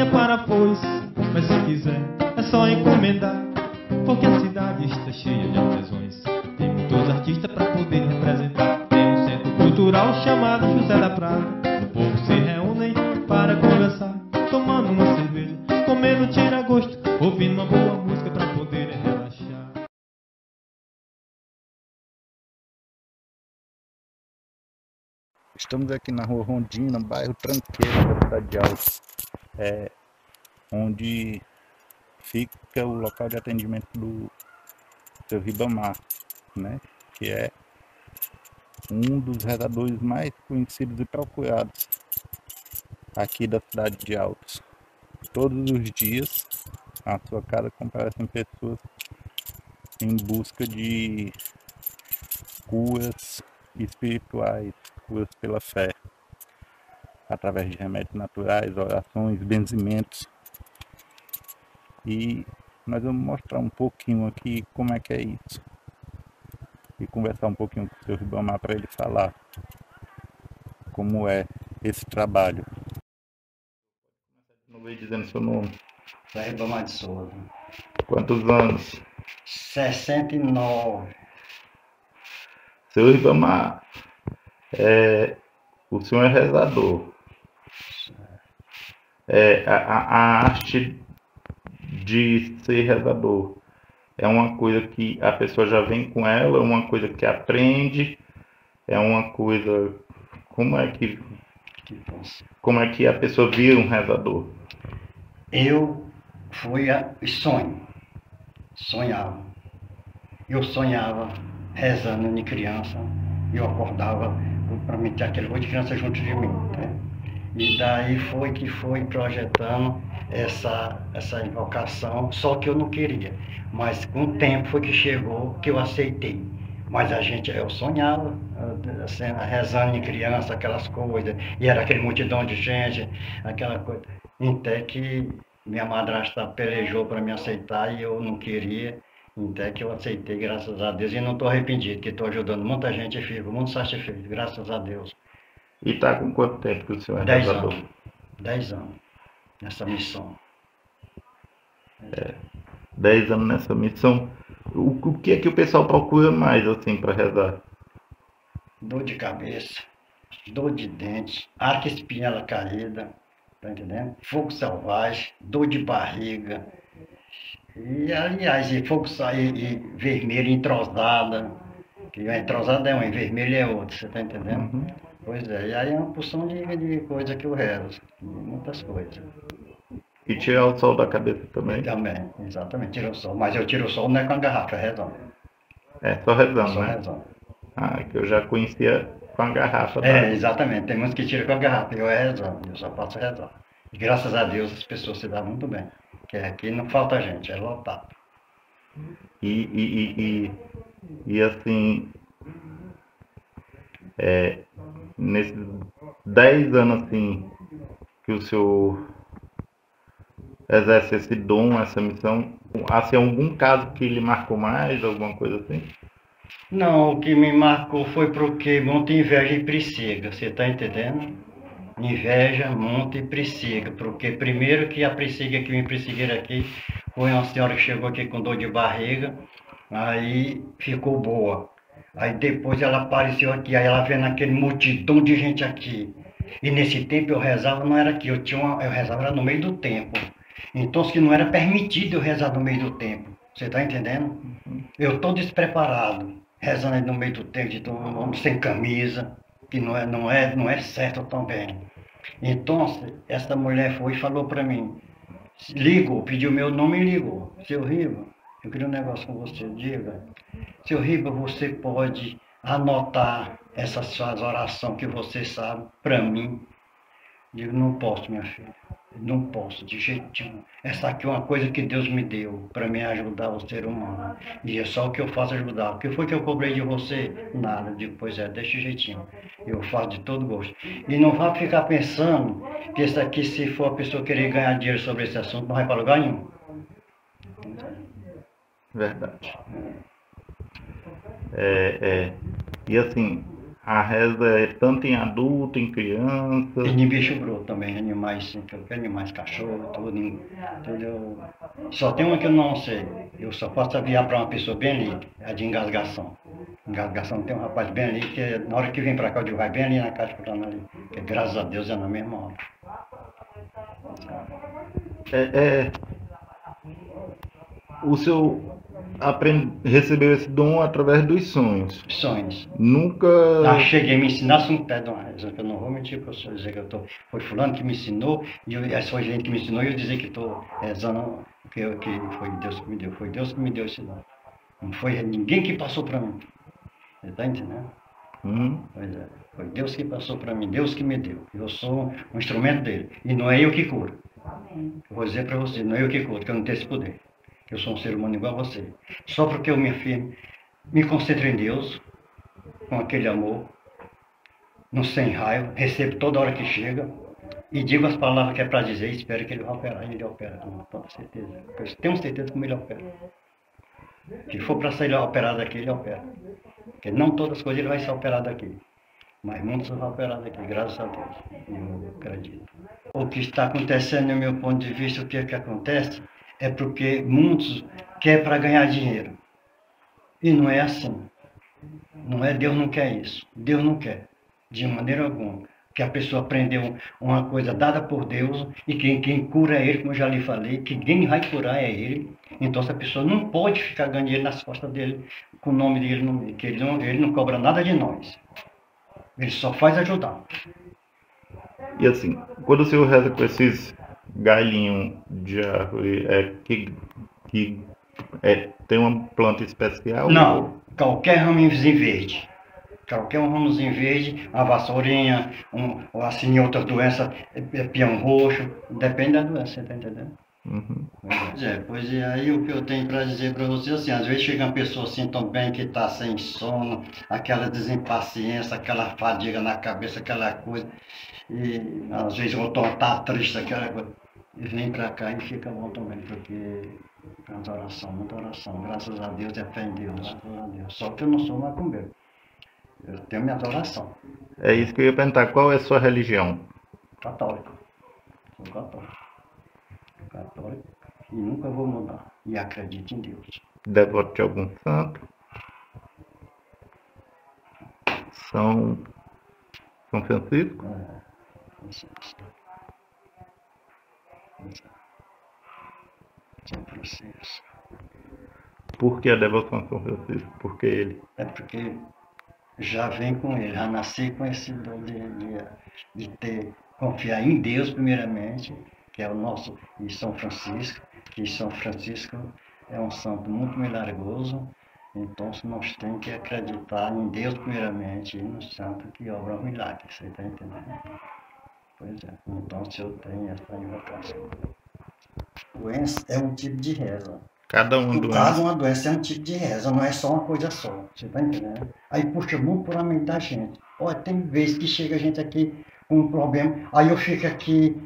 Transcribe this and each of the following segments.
linha para foice. Mas se quiser, é só encomendar. Porque a cidade está cheia de artesãos. Tem muitos artistas para poder representar. Tem um centro cultural chamado José da Prata. O povo se reúne para conversar. Tomando uma cerveja, comendo tira-gosto. Ouvindo uma boa música para poder relaxar. Estamos aqui na rua Rondina, bairro Tranqueiro da cidade de Alves, é, onde fica o local de atendimento do seu Ribamar, né? que é um dos redadores mais conhecidos e procurados aqui da cidade de Altos. Todos os dias, à sua casa comparecem pessoas em busca de curas espirituais, curas pela fé, através de remédios naturais, orações, benzimentos. E nós vamos mostrar um pouquinho aqui como é que é isso. E conversar um pouquinho com o seu Ribamar para ele falar como é esse trabalho. Não veio dizendo seu nome. Zé Ribamar de Souza. Quantos anos? 69. Seu Ribamar, é, o senhor é rezador. É, a, a- arte de ser rezador é uma coisa que a pessoa já vem com ela, é uma coisa que aprende, é uma coisa. Como é que, como é que a pessoa vira um rezador? Eu fui a sonho. Sonhava. Eu sonhava rezando de criança. Eu acordava para mim ter aquele monte de criança junto de mim. Né? E daí foi que foi projetando essa, essa invocação, só que eu não queria. Mas com o tempo foi que chegou que eu aceitei. Mas a gente, eu sonhava, eh, assim, rezando de criança, aquelas coisas, e era aquele multidão de gente, aquela coisa. Até que minha madrasta pelejou para me aceitar e eu não queria. Até que eu aceitei, graças a Deus. E não estou arrependido, que estou ajudando muita gente e fico muito satisfeito, graças a Deus. E tá com quanto tempo que o senhor é Dez anos. Dez anos nessa missão. Dez anos nessa missão. O, o que é que o pessoal procura mais assim para rezar? Dor de cabeça, dor de dente, arca espinhela caída, tá entendendo? Fogo selvagem, dor de barriga. E aliás, e fogo sa- e, e vermelho entrosada. Que a entrosada é um, e vermelho é outro, você tá entendendo? Uhum. Pois é, e aí é uma porção de, de coisa que eu rezo, muitas coisas. E tirar o sol da cabeça também. Também, exatamente, tiro o sol. Mas eu tiro o sol não é com a garrafa, é rezando. É, só rezando, Só né? rezando. Ah, que eu já conhecia com a garrafa. É, tá? exatamente. Tem muitos que tiram com a garrafa. Eu é rezando, eu só faço rezar. E graças a Deus as pessoas se dão muito bem. Porque aqui não falta gente, é lotado. E, e, e, e, e assim, é, nesses 10 anos assim, que o senhor exerce esse dom, essa missão, assim, algum caso que lhe marcou mais, alguma coisa assim? Não, o que me marcou foi porque monta inveja e persiga, você está entendendo? Inveja, monta e persiga, porque primeiro que a persiga que me perseguiram aqui foi uma senhora que chegou aqui com dor de barriga, aí ficou boa. Aí depois ela apareceu aqui, aí ela vendo aquele multidão de gente aqui. E nesse tempo eu rezava, não era aqui, eu, tinha uma, eu rezava era no meio do tempo. Então que não era permitido eu rezar no meio do tempo. Você está entendendo? Eu estou despreparado, rezando no meio do tempo, de todo mundo sem camisa, que não é, não é, não é certo também. Então, essa mulher foi e falou para mim, ligou, pediu meu nome e ligou. Seu Riba, eu queria um negócio com você, diga. Seu Riba, você pode anotar essas suas orações que você sabe para mim? Digo, não posso, minha filha. Não posso, de jeito nenhum. Essa aqui é uma coisa que Deus me deu para me ajudar o ser humano. E é só o que eu faço ajudar. O que foi que eu cobrei de você? Nada. Digo, pois é, desse jeitinho. Eu faço de todo gosto. E não vá ficar pensando que isso aqui, se for a pessoa querer ganhar dinheiro sobre esse assunto, não vai para lugar nenhum. Verdade. É, é, e assim, A reza é tanto em adulto, em criança. E em bicho bruto também, animais, qualquer animais, cachorro, tudo, em- tudo eu- Só tem uma que eu não sei. Eu só posso aviar para uma pessoa bem ali, a de engasgação. Engasgação tem um rapaz bem ali, que é- na hora que vem para cá, eu digo, vai bem ali na casa fulano ali. Que graças a Deus é na mesma hora. É, é, o senhor aprend... recebeu esse dom através dos sonhos. Sonhos. Nunca. Ah, cheguei, me ensinasse um pé de uma reza, que eu não vou mentir para você dizer que eu tô. Foi fulano que me ensinou, e eu, essa foi gente que me ensinou, e eu dizer que estou rezando, que, eu- que foi Deus que me deu, foi Deus que me deu esse dom. Não foi ninguém que passou para mim. Você está entendendo? Hum, Pois é, foi Deus que passou para mim, Deus que me deu. Eu sou um instrumento dele, e não é eu que curo. Eu vou dizer para você, não é eu que curo, que eu não tenho esse poder. Eu sou um ser humano igual a você. Só porque eu me afirmo, me concentro em Deus, com aquele amor, não sem raiva, recebo toda hora que chega, e digo as palavras que é para dizer, e espero que ele vai operar, e ele opera, com toda certeza. Eu tenho certeza como ele opera. Se for para sair operado daqui, ele opera. Porque não todas as coisas ele vai ser operado aqui. Mas muitos vão operar daqui, graças a Deus. Eu acredito. O que está acontecendo, no meu ponto de vista, o que, é que acontece é porque muitos querem para ganhar dinheiro. E não é assim. Não é Deus não quer isso. Deus não quer, de maneira alguma. Que a pessoa aprendeu uma coisa dada por Deus e quem, quem cura é Ele, como eu já lhe falei, que quem vai curar é Ele. Então essa pessoa não pode ficar ganhando dinheiro nas costas dele, com o nome dele, no meio, que ele não, ele não cobra nada de nós. Ele só faz ajudar. E assim, quando o senhor reza com esses galinhos de árvore, é que, que é, tem uma planta especial? Não, qualquer ramozinho verde. Qualquer um ramozinho verde, uma vassourinha, um, ou assim, outras doenças, é, é peão roxo, depende da doença, você tá entendendo? Uhum. Pois é, pois é, aí o que eu tenho para dizer para você, assim, às vezes chega uma pessoa assim também que está sem sono, aquela desimpaciência, aquela fadiga na cabeça, aquela coisa, e às vezes o outro tá triste, aquela coisa, e vem para cá e fica bom também, porque é muita oração, muita oração, graças a Deus é fé em Deus, graças a Deus. Só que eu não sou macumbeiro, eu tenho minha oração, É isso que eu ia perguntar. Qual é a sua religião? católico, sou católico, católico, e nunca vou mudar, e acredito em Deus. Devoto de algum santo? São São Francisco? São Francisco. Por que a devoção a São Francisco? Porque ele. É porque já vem com ele, já nasci com esse dom de, de, de ter, confiar em Deus primeiramente, que é o nosso, e São Francisco, que São Francisco é um santo muito milagroso, então nós temos que acreditar em Deus primeiramente e no santo que obra o milagre, você está entendendo? Pois é, então se eu tenho essa invocação. Doença é um tipo de reza. Cada um No do caso, uma doença é um tipo de reza, não é só uma coisa só. Você está entendendo? Aí puxa muito por a mente da gente. Olha, tem vezes que chega gente aqui com um problema, aí eu fico aqui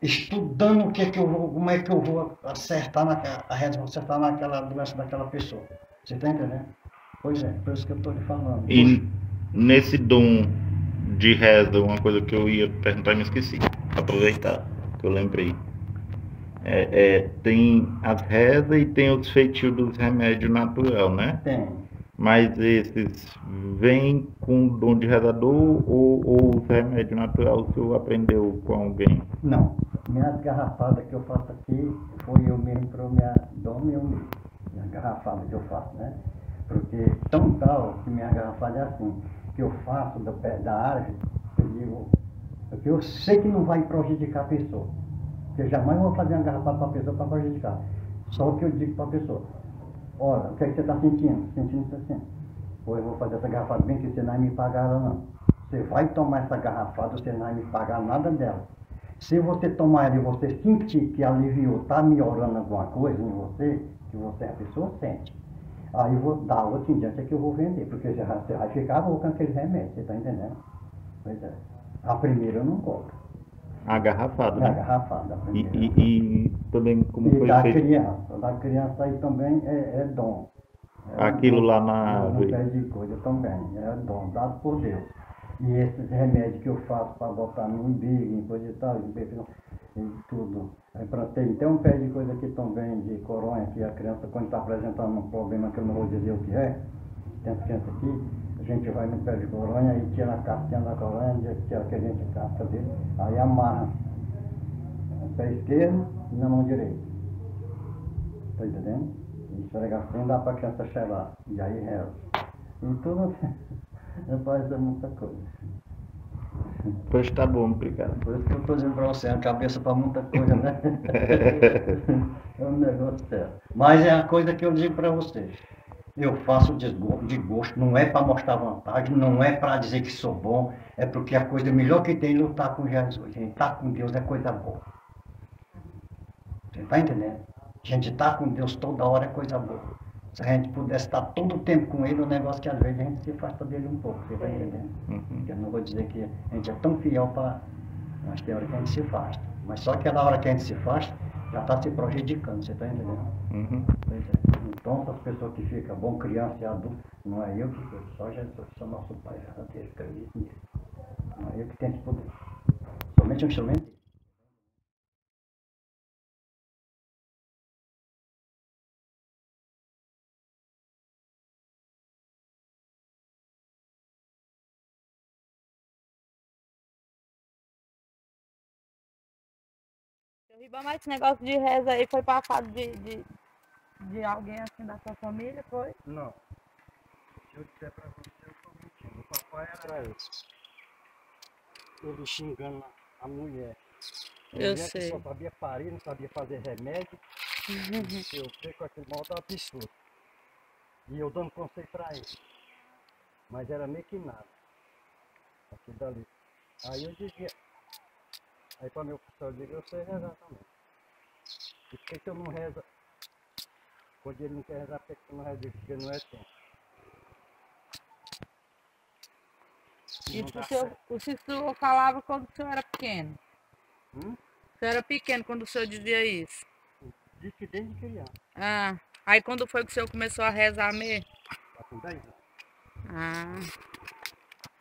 estudando o que é que eu vou, como é que eu vou acertar na, a reza, vou acertar naquela doença daquela pessoa. Você está entendendo? Pois é, por isso que eu estou lhe falando. E nesse dom de reza, uma coisa que eu ia perguntar e me esqueci. Aproveitar, que eu lembrei. É, é, tem as rezas e tem os feitios dos remédios natural, né? Tem. Mas esses vêm com o dom de rezador ou, ou os remédios naturais o senhor aprendeu com alguém? Não. Minhas garrafadas que eu faço aqui, foi eu mesmo para minha dom eu mesmo. Minha garrafada que eu faço, né? Porque tão tal que minha garrafada é assim, que eu faço pé da árvore, eu digo, porque eu sei que não vai prejudicar a pessoa. Porque jamais vou fazer uma garrafada para a pessoa para prejudicar. Só o que eu digo para a pessoa. Olha, o que, é que você está sentindo? Sentindo isso assim. Ou eu vou fazer essa garrafada bem que você não vai me pagar ela não. Você vai tomar essa garrafada, você não vai me pagar nada dela. Se você tomar e você sentir que aliviou, está melhorando alguma coisa em você, que você é a pessoa sente. Aí eu vou dar outra em diante é que eu vou vender, porque você vai, você vai ficar louco com aquele remédio, você está entendendo? Pois é. A primeira eu não cobro. A garrafada, É a né? garrafada, a E, primeira. e, e também como E foi da feito. criança. Da criança aí também é, é dom. Aquilo lá na É pé de coisa também, é dom, dado por Deus. E esses remédios que eu faço para botar no umbigo, em coisa e tal, em bebê, e tudo. Aí plantei, tem um pé de coisa aqui também, de coronha, que a criança, quando está apresentando um problema que eu não vou dizer o que é, tem essa criança aqui, a gente vai no pé de coronha e tira a casquinha da coronha, tira que a gente casca dele, aí amarra o pé esquerdo e na mão direita. Tá entendendo? E esfrega assim, dá pra criança cheirar. E aí reza. E tudo rapaz, é muita coisa. Pois tá bom, obrigado. Por isso que eu tô dizendo pra você, a cabeça pra muita coisa, né? é um negócio sério. Mas é a coisa que eu digo pra vocês. Eu faço de go- de gosto, não é para mostrar vantagem, não é para dizer que sou bom, é porque a coisa melhor que tem é lutar com Jesus. Gente, estar com Deus é coisa boa. Você está entendendo? A gente estar com Deus toda hora é coisa boa. Se a gente pudesse estar todo o tempo com Ele, um negócio que às vezes a gente se afasta dele um pouco. Você está entendendo? Uhum. Eu não vou dizer que a gente é tão fiel para. Mas tem hora que a gente se afasta. Mas só aquela hora que a gente se afasta, já está se prejudicando. Você está entendendo? Uhum. É. Então, essas pessoas que ficam bom criança e adulto, não é eu que sou, só Jesus, só nosso Pai verdadeiro, acredito nisso. Não é eu que tenho esse poder. Somente um instrumento. Ribamar, esse negócio de reza aí foi passado de, de, de alguém assim da sua família, foi? Não. Se eu disser para você, eu estou mentindo. O papai era esse. Ele xingando a- a mulher. A Eu mulher sei. que só sabia parir, não sabia fazer remédio. sei o que, com aquele modo absurdo. E eu dando conselho para ele. Mas era meio que nada. Aquilo dali. Aí eu dizia. Aí para meu pastor, digo, eu sei rezar também. E por que, que eu não rezo? Quando ele não quer rezar, por que, que eu não rezo? Porque não é tempo. Dá o senhor, o senhor falava quando o senhor era pequeno. Hum? O senhor era pequeno quando o senhor dizia isso. Diz que desde criança, Ah, aí quando foi que o senhor começou a rezar mesmo? tá com 10 anos. Ah,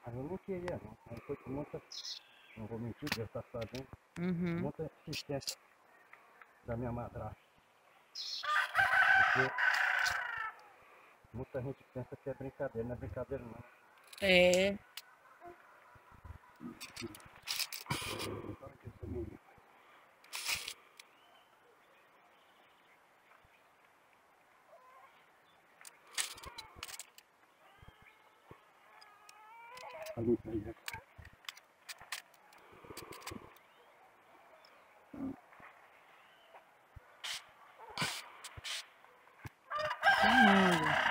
Mas eu não queria não. Aí foi com muita, não vou mentir, Deus está sabendo, uhum. muita insistência da minha madrasta. Porque muita gente pensa que é brincadeira, não é brincadeira não. É. Só que eu sou menino. A luta aí, né? Uhum.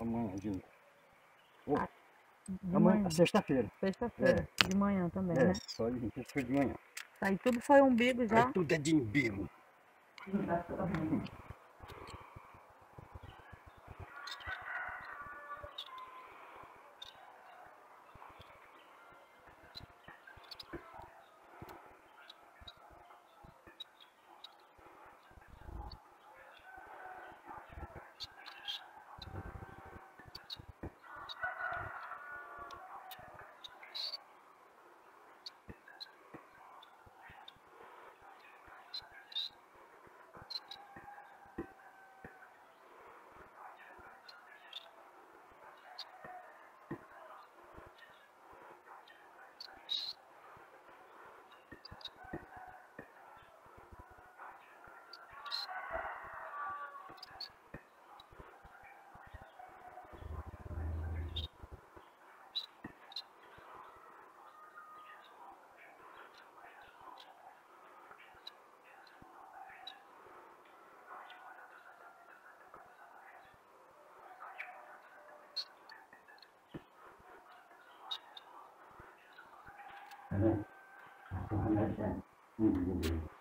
Amanhã de novo. De Amanhã, manhã. sexta-feira. Sexta-feira. De manhã também, É, né? só de sexta-feira de manhã. Aí tudo foi umbigo já. Aí tudo é de embigo. Tá vendo?